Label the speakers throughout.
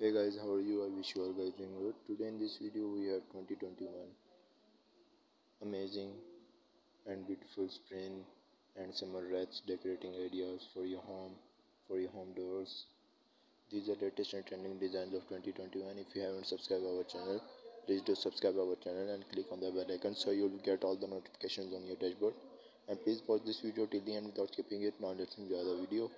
Speaker 1: hey guys how are you? I wish you all guys doing good. Today in this video we have 2021 amazing and beautiful spring and summer wreaths decorating ideas for your home for your home doors. These are latest and trending designs of 2021 if you haven't subscribed our channel please do subscribe our channel and click on the bell icon so you'll get all the notifications on your dashboard. And please watch this video till the end without skipping it. Now let's enjoy the video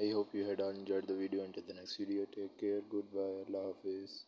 Speaker 1: I hope you had enjoyed the video. Until the next video, take care. Goodbye. Allah Hafiz.